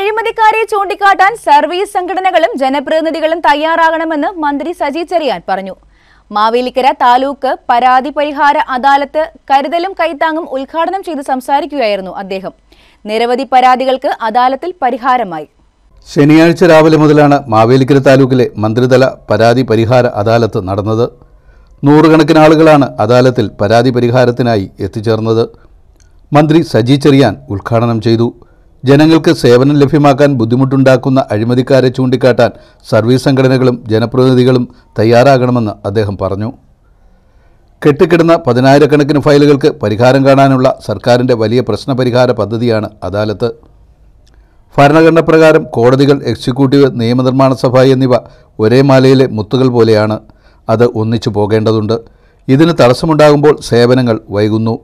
അഴിമതിക്കാരെ ചൂണ്ടിക്കാട്ടാൻ service സംഘടനകളും ജനപ്രതിനിധികളും തയ്യാറാകണമെന്ന് മന്ത്രി സജി ചെറിയാൻ പറഞ്ഞു. മാവേലിക്കര താലൂക്ക് പരാതി പരിഹാര അദാലത്ത് കരുതലും കൈത്താങ്ങും ഉദ്ഘാടനം ചെയ്ത് സംസാരിക്കുകയായിരുന്നു അദ്ദേഹം. നിരവധി പരാതികൾക്ക് അദാലത്തിൽ പരിഹാരമായി. ശനിയാഴ്ച രാവിലെ മുതലാണ് മാവേലിക്കര താലൂക്കിലെ മന്ത്രിതല പരാതി പരിഹാര അദാലത്ത് നടന്നത്. നൂറുകണക്കിന് ആളുകളാണ് അദാലത്തിൽ പരാതി പരിഹാരത്തിനായി എത്തിച്ചേർന്നത്. മന്ത്രി സജി ചെറിയാൻ ഉദ്ഘാടനം ചെയ്തു. ജനങ്ങൾക്ക് സേവനം ലഭ്യമാക്കാൻ ബുദ്ധിമുട്ടുണ്ടാക്കുന്ന അഴിമതിക്കാരെ ചൂണ്ടിക്കാട്ടാൻ സർവീസ് സംഘടനകളും ജനപ്രതിനിധികളും തയ്യാറാകണമെന്ന് അദ്ദേഹം പറഞ്ഞു. കെട്ടിക്കിടന്ന പതിനായിരക്കണക്കിന് ഫയലുകൾക്ക് പരിഹാരം കാണാനുള്ള സർക്കാരിന്റെ വലിയ പ്രശ്നപരിഹാര പദ്ധതിയാണ് അദാലത്ത്. ഭരണഘടന പ്രകാരം കോടതികൾ എക്സിക്യൂട്ടീവ് നിയമനിർമ്മാണ സഭ എന്നിവ ഒരേ മാലയിലെ മുത്തുകൾ പോലെയാണ്. അത് ഒന്നിച്ചു പോകേണ്ടതുണ്ട്. ഇതിന് തടസ്സമുണ്ടാകുമ്പോൾ സേവനങ്ങൾ വൈകുന്നു.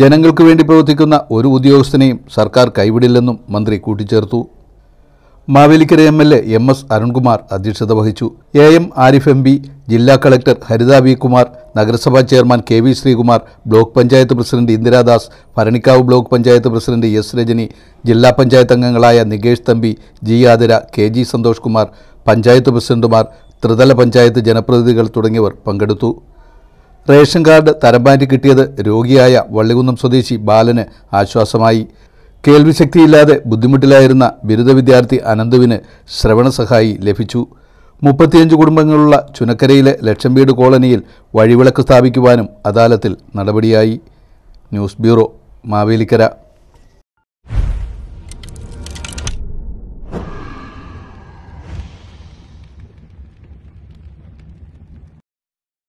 ജനങ്ങൾക്ക് വേണ്ടി പ്രവർത്തിക്കുന്ന ഒരു ഉദ്യോഗസ്ഥനെയും സർക്കാർ കൈവിടില്ലെന്നും മന്ത്രി കൂട്ടിച്ചേർത്തു. Mavelikkara M L A M S Arunkumar അധ്യക്ഷത വഹിച്ചു. A M Arif M P ജില്ലാ കളക്ടർ ഹരിത വി കുമാർ നഗരസഭാ chairman K V Sreekumar block panchayat president Indiradas Bharanikkavu block panchayat president S Rajani ജില്ലാ പഞ്ചായത്ത് അംഗങ്ങളായ Nikesh Thampi G Athira K G Santhosh Kumar panchayat പ്രസിഡന്റുമാർ ത്രിതല പഞ്ചായത്ത് ജനപ്രതിനിധികൾ തുടങ്ങിയവർ പങ്കെടുത്തു. റേഷൻ കാർഡ് തരംമാറ്റി കിട്ടിയത് രോഗിയായ വള്ളികുന്നം സ്വദേശി ബാലന് ആശ്വാസമായി. കേൾവിശക്തിയില്ലാതെ ബുദ്ധിമുട്ടിലായിരുന്ന ബിരുദ വിദ്യാർത്ഥി അനന്തുവിന് ശ്രവണസഹായി ലഭിച്ചു. മുപ്പത്തിയഞ്ച് കുടുംബങ്ങളുള്ള ചുനക്കരയിലെ ലക്ഷം വീട് കോളനിയിൽ വഴിവിളക്ക് സ്ഥാപിക്കുവാനും അദാലത്തിൽ നടപടിയായി. News bureau Mavelikkara.